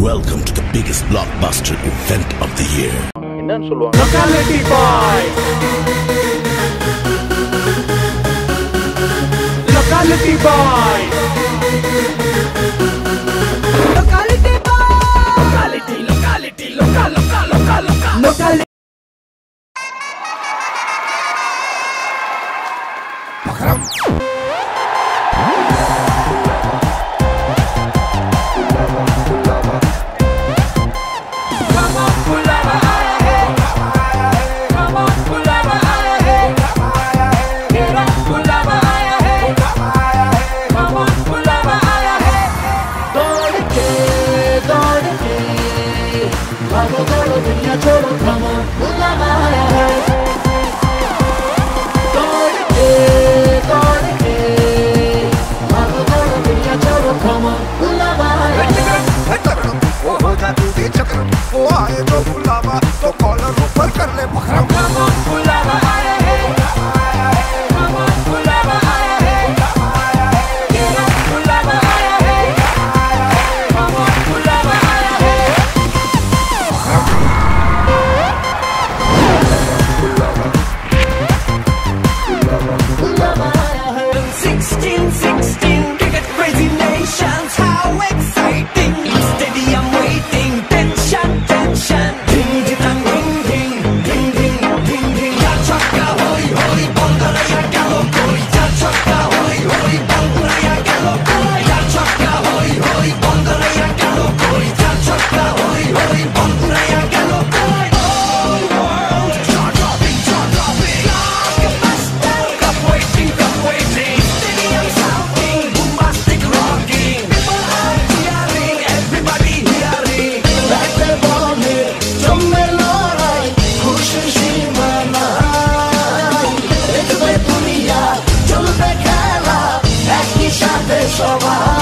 Welcome to the biggest blockbuster event of the year. என்னன்னு சொல்லுவாங்க গড়কে গড়কে ভালো করো দুনিয়া ছোড়ো থামো উলামায়া হ্যায় সবার